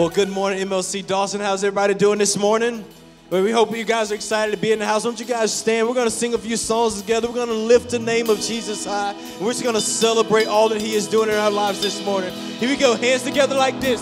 Well, good morning, MLC Dawson. How's everybody doing this morning? Well, we hope you guys are excited to be in the house. Don't you guys stand? We're going to sing a few songs together. We're going to lift the name of Jesus high. We're just going to celebrate all that He is doing in our lives this morning. Here we go. Hands together like this.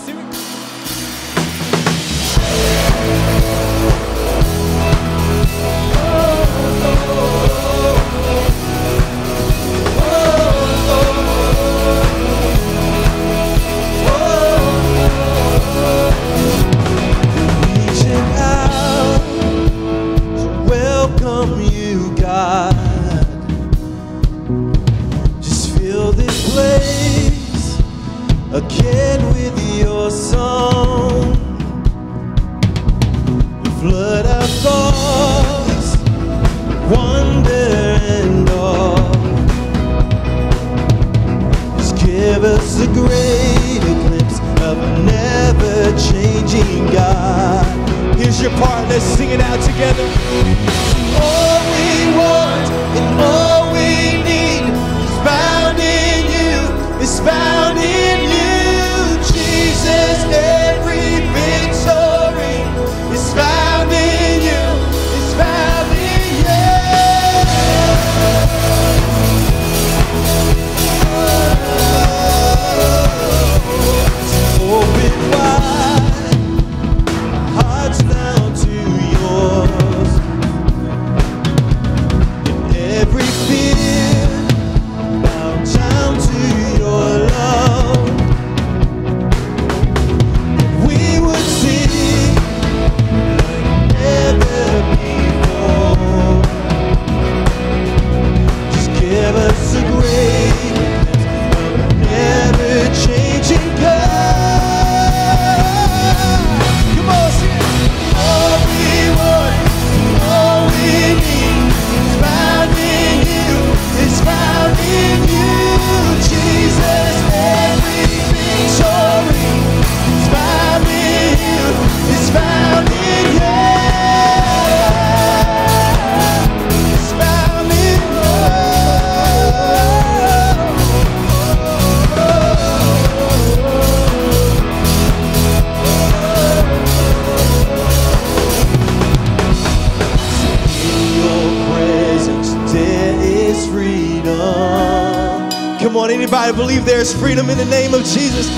Freedom in the name of Jesus?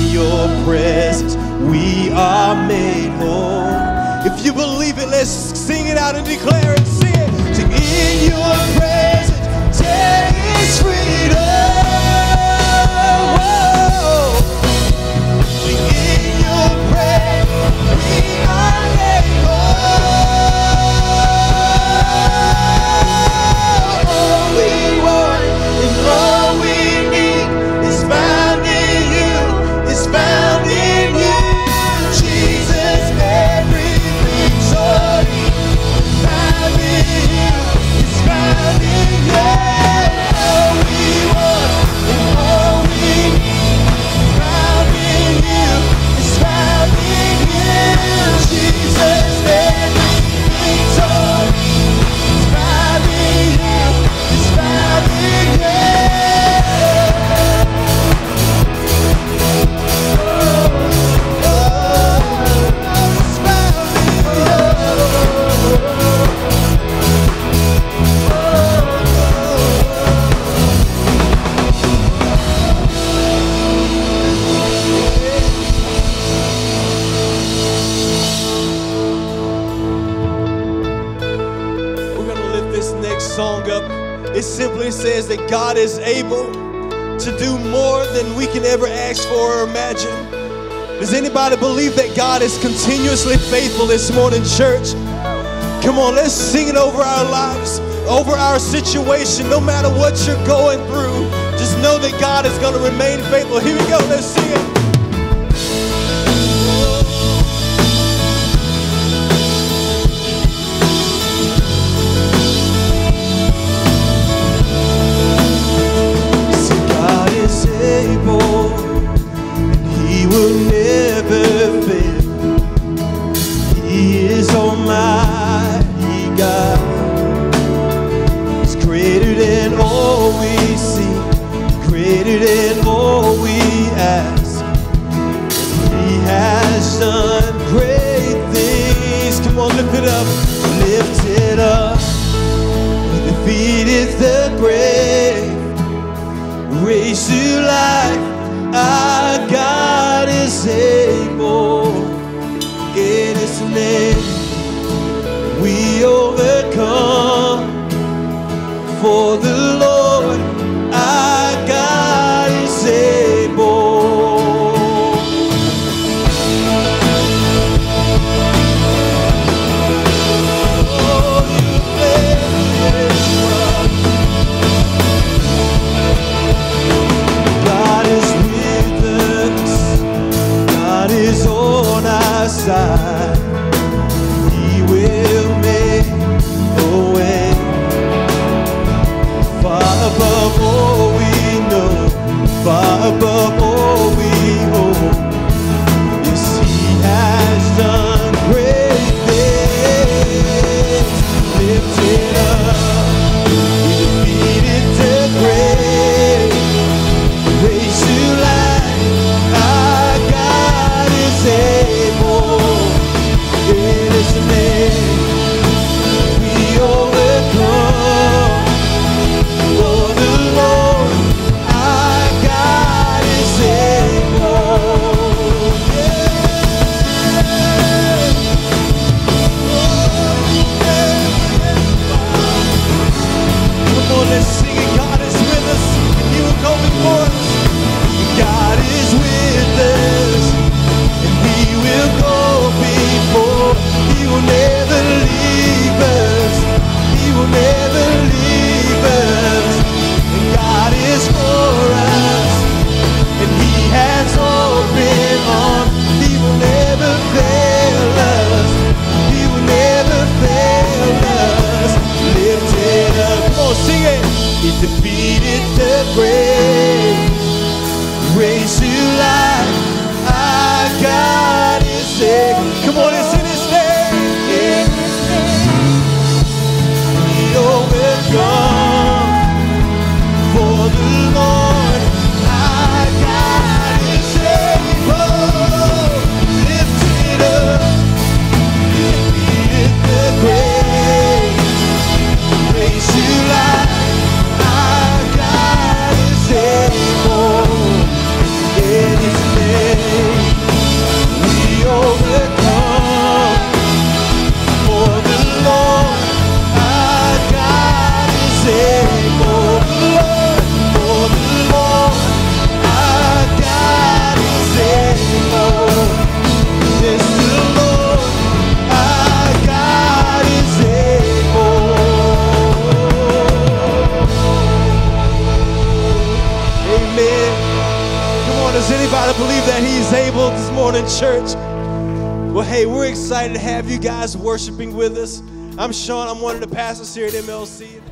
In your presence we are made whole. If you believe it, let's sing it out and declare it. Can ever ask for or imagine. Does anybody believe that God is continuously faithful this morning, church? Come on, let's sing it over our lives, over our situation, no matter what you're going through. Just know that God is going to remain faithful. Here we go, let's sing it. the grave, raise to life. church. Well, hey, we're excited to have you guys worshiping with us. I'm Sean, I'm one of the pastors here at MLC.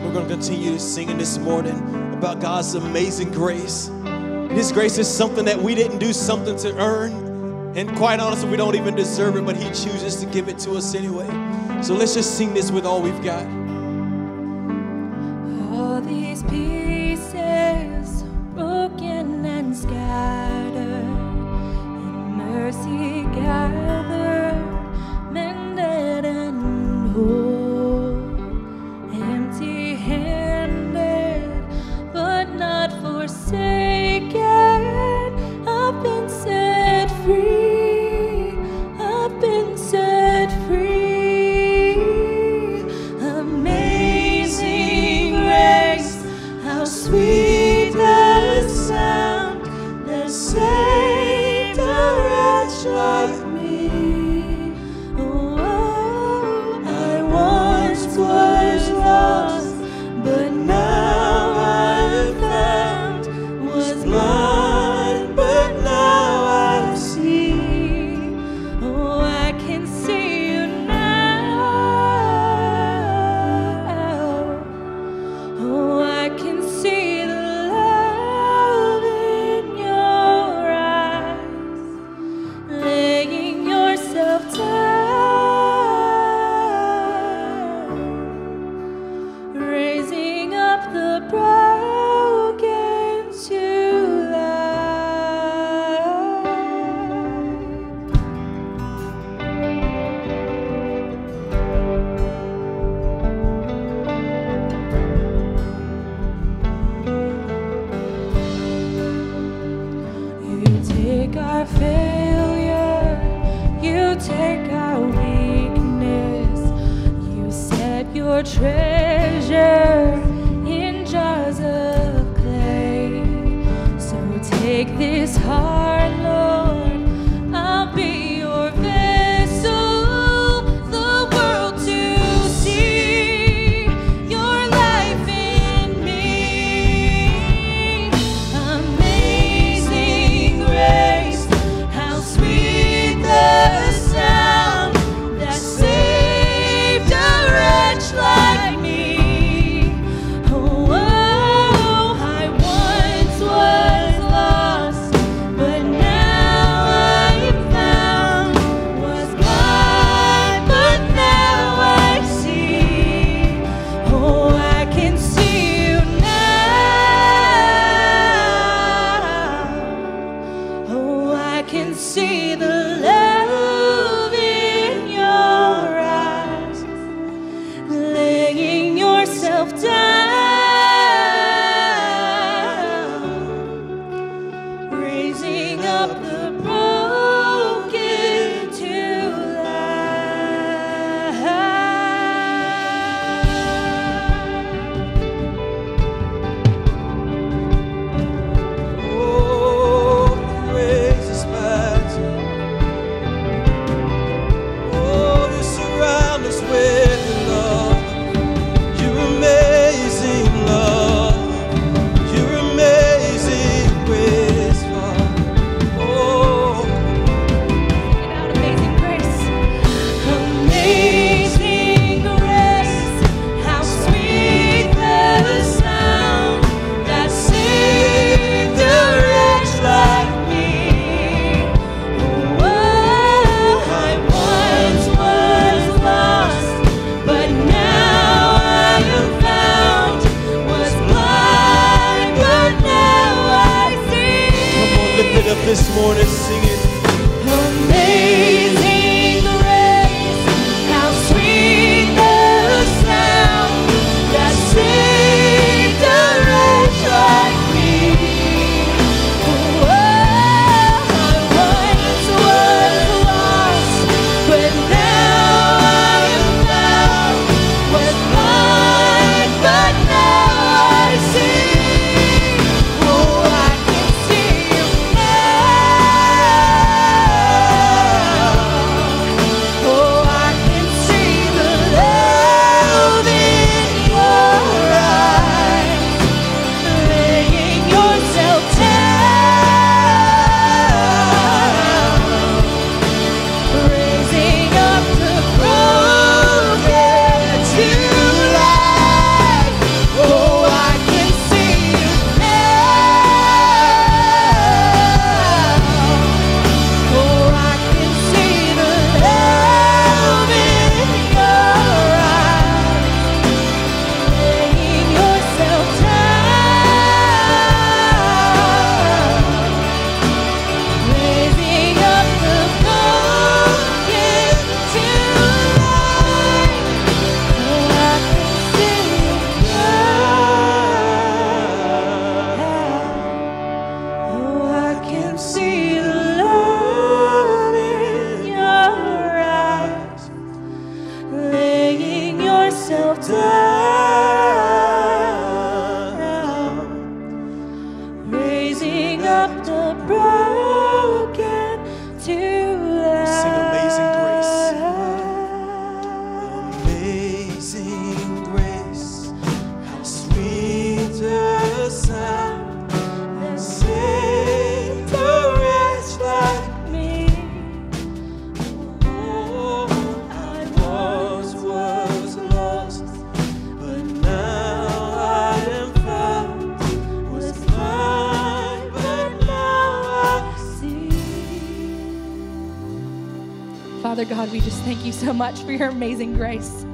We're going to continue singing this morning about God's amazing grace. His grace is something that we didn't do something to earn. And quite honestly, we don't even deserve it, but He chooses to give it to us anyway. So let's just sing this with all we've got. burn. God, we just thank you so much for your amazing grace.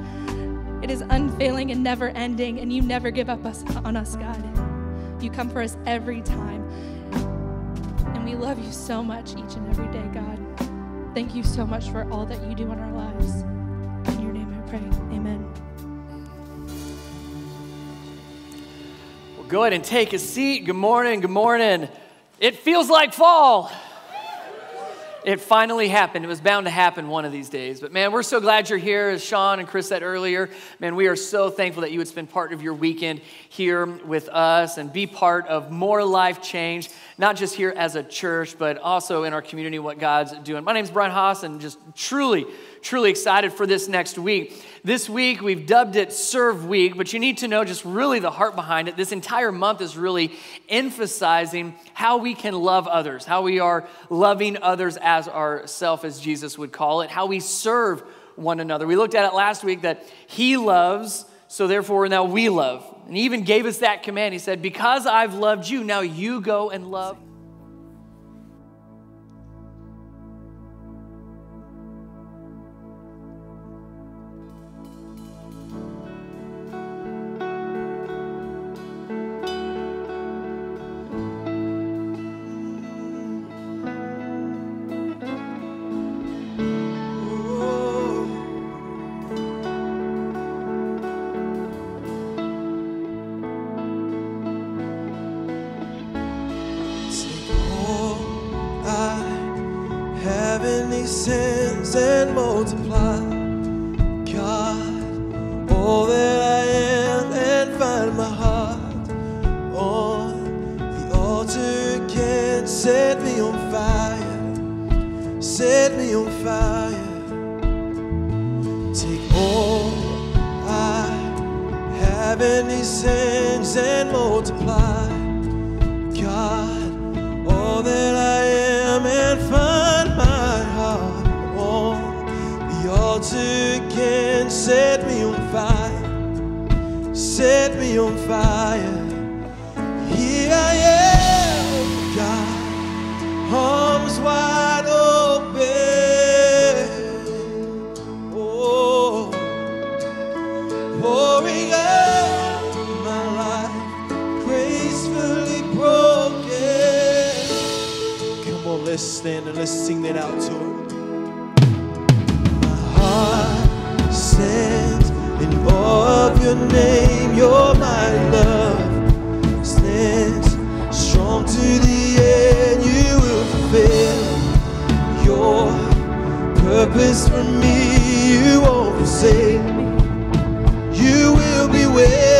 It is unfailing and never ending, and you never give up us, on us, God. You come for us every time. And we love you so much each and every day, God. Thank you so much for all that you do in our lives. In your name I pray. Amen. Well, go ahead and take a seat. Good morning. Good morning. It feels like fall. It finally happened. It was bound to happen one of these days. But man, we're so glad you're here. As Sean and Chris said earlier, man, we are so thankful that you would spend part of your weekend here with us and be part of more life change, not just here as a church, but also in our community, what God's doing. My name is Brian Haas, and just truly, truly excited for this next week. This week, we've dubbed it Serve Week, but you need to know just really the heart behind it. This entire month is really emphasizing how we can love others, how we are loving others as ourself, as Jesus would call it, how we serve one another. We looked at it last week that He loves, so therefore now we love. And He even gave us that command. He said, Because I've loved you, now you go and love. These sins and multiply, God, all that I am and find my heart on the altar again. Set me on fire, set me on fire. Take all I have in these sins and multiply. On fire. Here I am, God, arms wide open. Oh, pouring out my life gracefully broken. Come on, let's stand and let's sing that out to him. My heart stands in awe your name, your my love stands strong to the end. You will fulfill your purpose for me. You won't forsake me. You will be with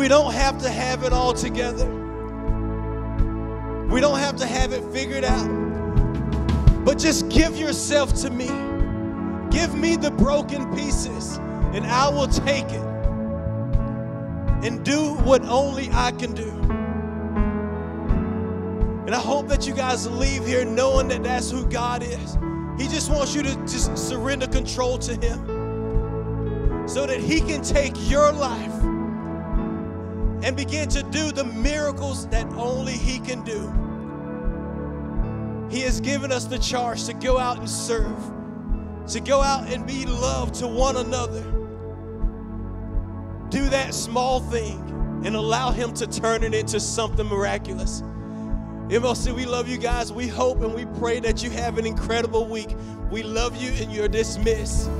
we don't have to have it all together. We don't have to have it figured out. But just give yourself to me. Give me the broken pieces, and I will take it and do what only I can do. And I hope that you guys leave here knowing that that's who God is. He just wants you to just surrender control to Him so that He can take your life and begin to do the miracles that only He can do. He has given us the charge to go out and serve, to go out and be love to one another. Do that small thing and allow Him to turn it into something miraculous. MLC, we love you guys. We hope and we pray that you have an incredible week. We love you and you're dismissed.